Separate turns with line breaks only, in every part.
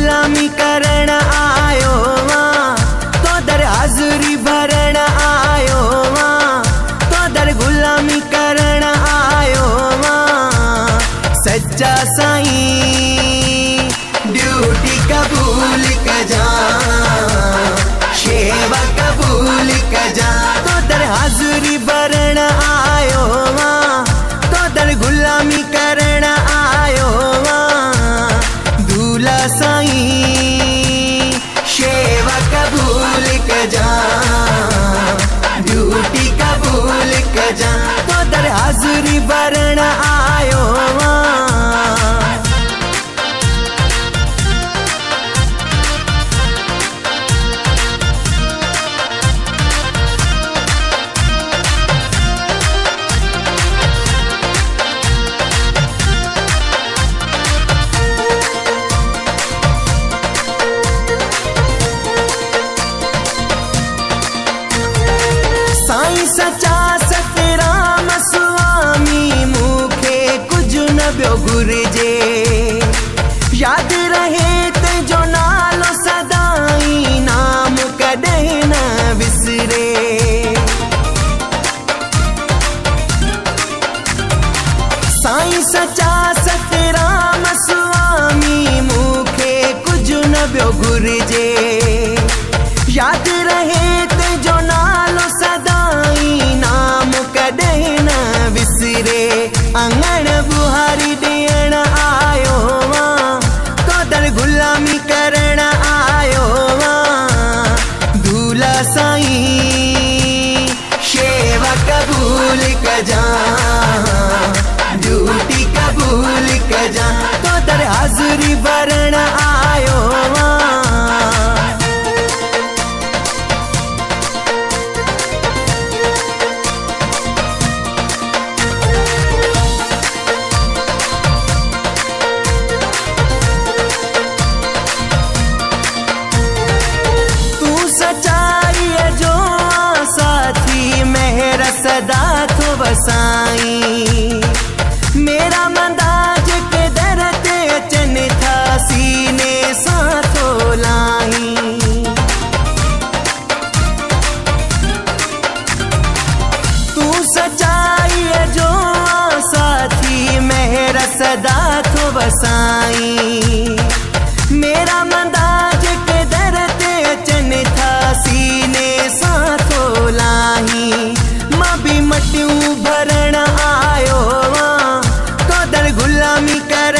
गुलामी करण आयो माँ तो दर हाज़ुरी भरण आयो तो दर गुलामी करण आयो माँ सच्चा माँ शेवक भूल के जा ॿियो वसाई मेरा मंदाज के दर ते अचन था, सीने साथो लाई। तू सचाई जो साथी मेहर सदा तो वसाई दर गुलामी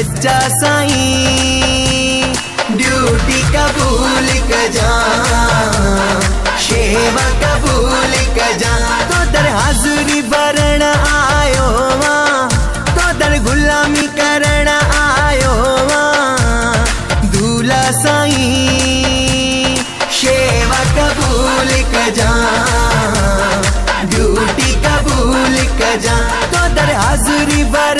सच्चा साई, ड्यूटी कबूल कर जा सेवा कबूल कर जा तो दर हाजुरी भरण आयो वा तो दर गुलामी करण आयो वा दूला साई सेवा कबूल कर जा ड्यूटी कबूल कर जा तो दर हाजुरी भर